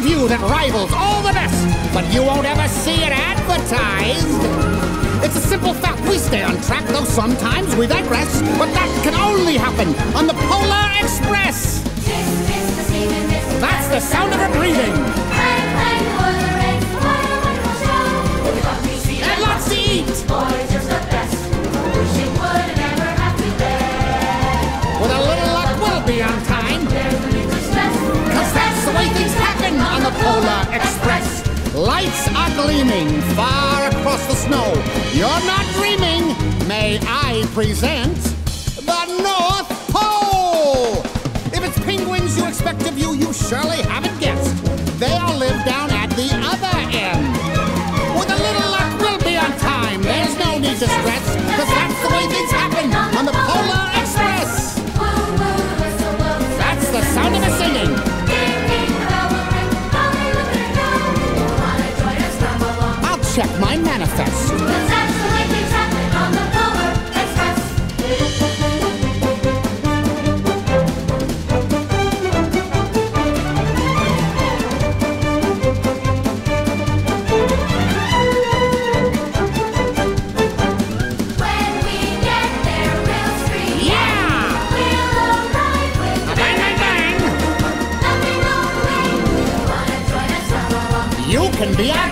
view that rivals all the best, but you won't ever see it advertised. It's a simple fact we stay on track, though sometimes we digress. But that can only happen on the Polar Express. That's the sound of her breathing. Lights are gleaming far across the snow. You're not dreaming. May I present the North Pole? If it's penguins you expect to view, you surely haven't guessed. They all live down at the other end. With a little luck, we'll be on time. There's no need to stress, Check my manifest. Yeah! Bang, bang, bang! You can be our